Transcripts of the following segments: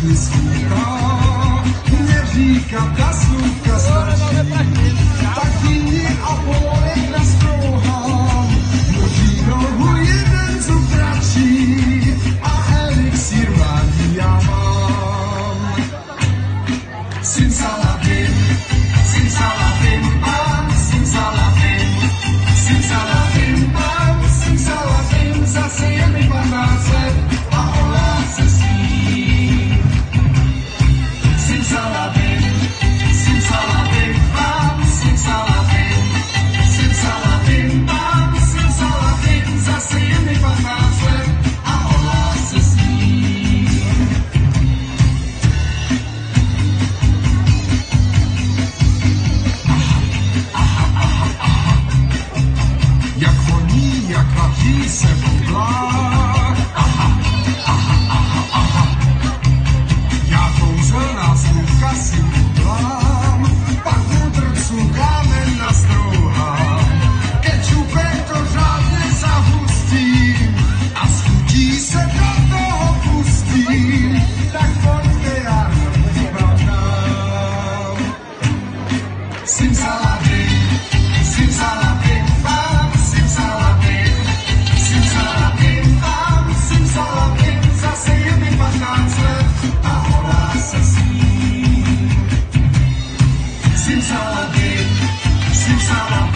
Śliski to nie wika, circle. Simsalabim,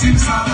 Simsalabim.